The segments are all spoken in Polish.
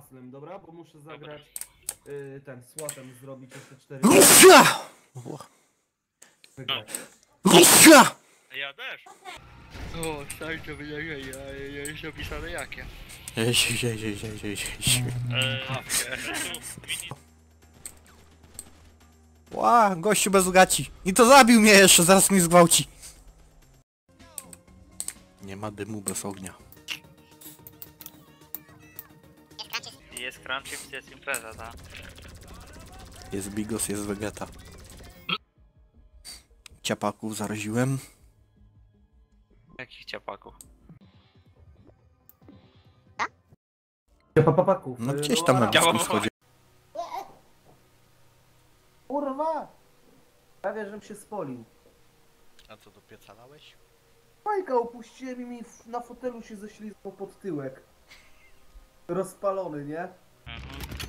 haslem, dobra? Bo muszę zagrać y, ten słatem zrobić jeszcze cztery Rusza! wygrać. Rusza! Ja też. O, salto wydarzenia, nie jest opisane jakie. Jej, jej, jej, jej, jej. Eee. Ła, gościu bez gaci. I to zabił mnie jeszcze, zaraz mi zgwałci. Nie ma dymu bez ognia. Jest crunching, jest impreza, tak? Jest bigos, jest vegeta. Ciapaków zaraziłem. Jakich ciapaków? Papapaków. No y, gdzieś tam na. Bliskim Wschodzie. Kurwa! Prawie, żem się spolił. A co, do pieca lałeś? Majka opuściłem i mi na fotelu się ześlizgnął pod tyłek. Rozpalony, nie?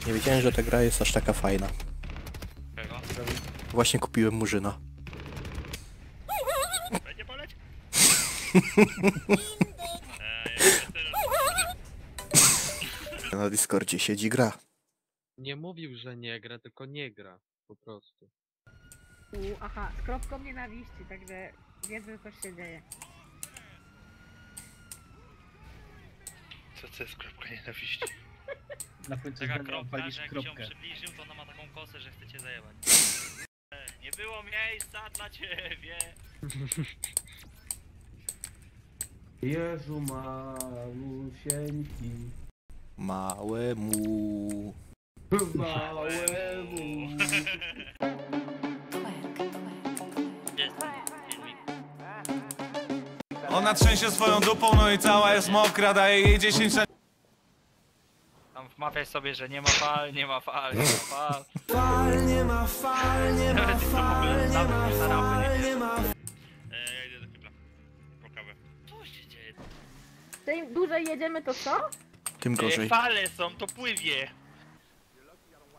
Nie wiedziałem, że ta gra jest aż taka fajna. Czego? Właśnie kupiłem murzyna. Będzie boleć? Eee, ja. Na Discordzie siedzi gra. Nie mówił, że nie gra, tylko nie gra. Po prostu. U, aha, z kropką nienawiści, także wiedzę, że coś się dzieje. Co to jest kropka nienawiści? Na końcu Taka kropka, że jak się kropkę. przybliżył, to ona ma taką kosę, że chce cię zajebać. Nie było miejsca dla ciebie! Jeżu malusieńki. Małemu. Małemu. Ona trzęsie swoją dupą, no i cała jest mokra, daje jej 10 lat. Tam wmawiaj sobie, że nie ma fal, nie ma fal, nie ma fal. Fal, nie ma fal, nie ma w fal, nie ma fal, nie ma Eee, ja idę do kibla. Po kawę. Co się dzieje? Im dłużej jedziemy, to co? Tym Eee, gorzej. fale są, to pływie.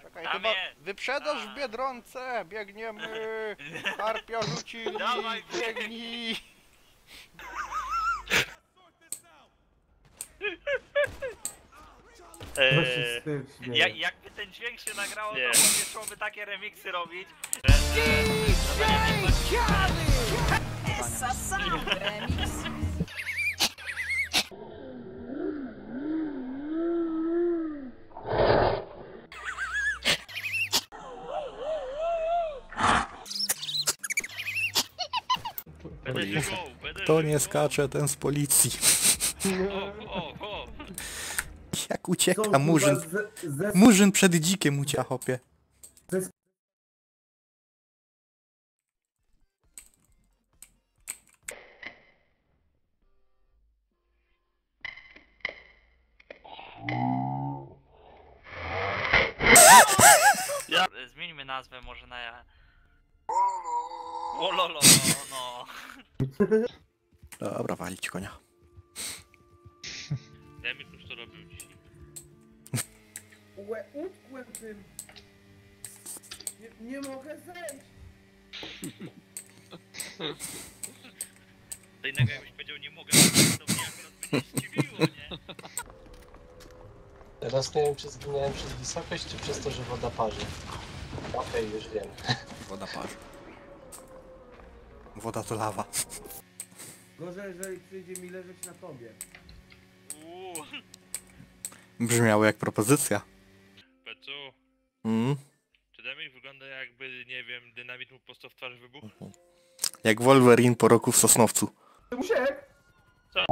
Czekaj, Tam jest. wyprzedaż A. Biedronce, biegniemy, karpia rzucili, Dawaj, biegnij. Się Eee, z tym śmieje? jak, jakby ten dźwięk się nagrało, Nie. to pewnie szłoby takie remiksy robić. że- że- Będę się go, będę To się nie skacze, ten z policji. O, o. Jak ucieka murzyn. Murzyn przed dzikiem ucieka, hopie. Ja... Zmieńmy nazwę może na ja. O lolo, no. Dobra, walić konia. Łe, utkłem tym. Nie, nie mogę zejść. To innego jakbyś powiedział nie mogę, to mnie akurat by nie zdziwiło, nie? Teraz nie wiem, czy zginąłem przez wysokość, czy przez to, że woda parzy. Okej, już wiem. Woda parzy. Woda to lawa. Gorzej, jeżeli przyjdzie mi leżeć na tobie. Uuu, Brzmiało jak propozycja czasu. Mm. Czy Demik wygląda jakby, nie wiem, dynamit mu prosto w twarz wybuchł? Jak Wolverine po roku w Sosnowcu. Musiek! Co?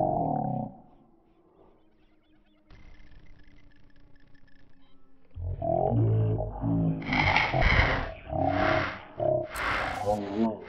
Oh,